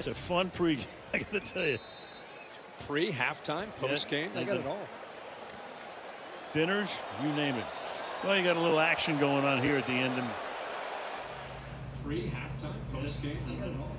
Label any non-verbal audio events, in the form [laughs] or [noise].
It's a fun pre. [laughs] I got to tell you. Pre, halftime, post game, Yeah, they got it all. Dinners, you name it. Well, you got a little action going on here at the end. Pre, halftime, post game, they got it all.